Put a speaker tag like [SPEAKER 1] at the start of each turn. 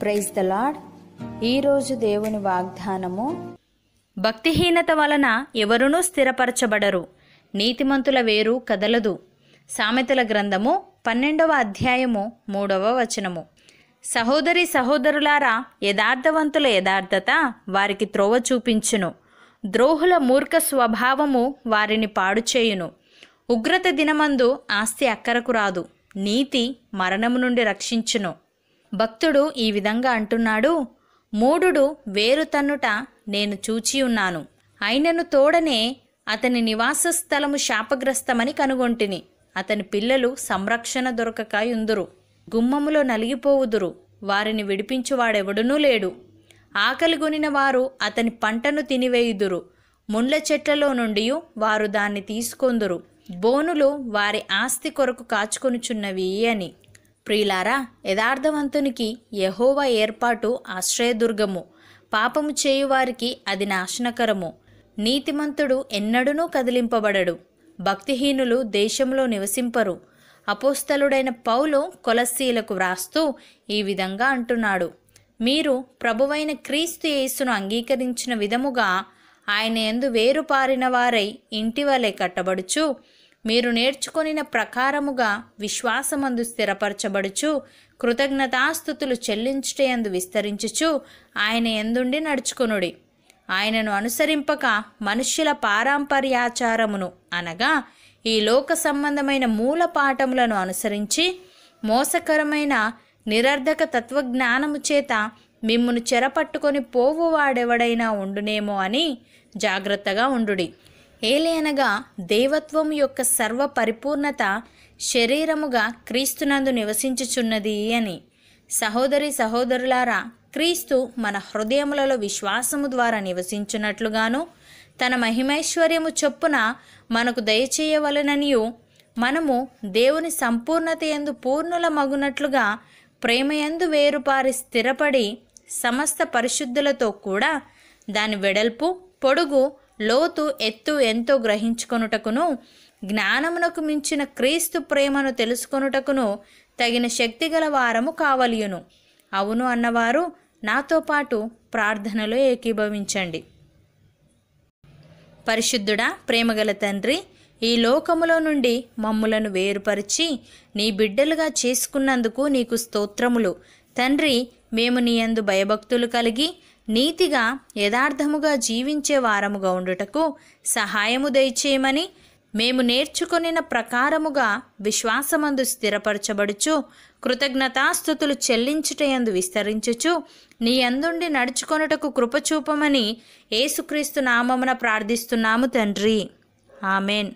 [SPEAKER 1] Praise the lord ఈరోజు దేవుని వాగ్దానము
[SPEAKER 2] భక్తిహీనత వలన ఎవరునూ స్థిరపరచబడరు. నీతిమంతుల వేరు కదలదు. సామెతల గ్రంథము పన్నెండవ అధ్యాయము మూడవ వచనము. సహోదరి సహోదరులారా యథార్థవంతుల యథార్థత వారికి త్రోవ చూపించును. ద్రోహుల మూర్ఖ స్వభావము వారిని పాడుచేయును ఉగ్రత దినమందు ఆస్తి అక్కరకు రాదు. నీతి మరణము నుండి రక్షించును. భక్తుడు ఈ విధంగా అంటున్నాడు మూఢుడు వేరు తన్నుట నేను చూచి ఉన్నాను. అయినను తోడనే అతని నివాస స్థలము శాపగ్రస్తమని కనుగొంటిని. అతని పిల్లలు సంరక్షణ దొరకక ఉందురు గుమ్మములో నలిగిపోవుదురు. వారిని విడిపించువాడెవడునూ లేడు. ఆకలిగొనిన వారు అతని పంటను తినివేయుదురు. ముండ్ల చెట్లలో నుండి వారు దాన్ని తీసుకొందురు. బోనులు వారి ఆస్తి కొరకు కాచుకొనుచున్నవి అని. ప్రియులారా యథార్థవంతునికి యహోవ ఏర్పాటు ఆశ్రయదుర్గము. పాపము చేయువారికి అది నాశనకరము. నీతిమంతుడు ఎన్నడూనూ కదిలింపబడడు. భక్తిహీనులు దేశంలో నివసింపరు. అపోస్తలుడైన పౌలు కొలస్సీలకు వ్రాస్తూ ఈ విధంగా అంటున్నాడు. మీరు ప్రభువైన క్రీస్తు యేసును అంగీకరించిన విధముగా ఆయన ఎందు వేరుపారిన వారై ఇంటి వలె కట్టబడుచు మీరు నేర్చుకొనిన ప్రకారముగా విశ్వాసమందు స్థిరపరచబడుచు కృతజ్ఞతాస్థుతులు చెల్లించుటయందు విస్తరించుచు ఆయన ఎందుండి నడుచుకునుడి? ఆయనను అనుసరింపక మనుష్యుల పారంపర్యాచారమును అనగా ఈ లోక సంబంధమైన మూల పాఠములను అనుసరించి మోసకరమైన నిరర్ధక తత్వజ్ఞానము చేత మిమ్మును చెరపట్టుకొని పోవువాడెవడైనా ఉండునేమో అని జాగ్రత్తగా ఉండుడి. ఏలేనగా దేవత్వం యొక్క సర్వ పరిపూర్ణత శరీరముగా క్రీస్తునందు నివసించుచున్నది అని. సహోదరి సహోదరులారా క్రీస్తు మన హృదయములలో విశ్వాసము ద్వారా నివసించున్నట్లుగాను తన మహిమైశ్వర్యము చొప్పున మనకు దయచేయవలననియు మనము దేవుని సంపూర్ణత ఎందు పూర్ణుల మగునట్లుగా ప్రేమయందు వేరుపారి స్థిరపడి సమస్త పరిశుద్ధులతో కూడా దాని వెడల్పు పొడుగు లోతు ఎత్తు ఎంతో గ్రహించుకొనుటకును జ్ఞానమునకు మించిన క్రీస్తు ప్రేమను తెలుసుకొనుటకును తగిన శక్తి గల వారము కావలియును. అవును అన్నవారు నాతో పాటు ప్రార్థనలో ఏకీభవించండి. పరిశుద్ధుడా ప్రేమగల తండ్రి ఈ లోకములో నుండి మమ్ములను వేరుపరిచి నీ బిడ్డలుగా చేసుకున్నందుకు నీకు స్తోత్రములు. తండ్రి మేము నీ యందు భయభక్తులు కలిగి నీతిగా యథార్థముగా జీవించే వారముగా ఉండుటకు సహాయము దయచేయమని మేము నేర్చుకొనిన ప్రకారముగా విశ్వాసమందు స్థిరపరచబడుచు కృతజ్ఞతాస్థుతులు చెల్లించుటయందు విస్తరించుచు నీ అందుండి నడుచుకొనుటకు కృపచూపమని ఏసుక్రీస్తు నామమున ప్రార్థిస్తున్నాము తండ్రి. ఆమెన్.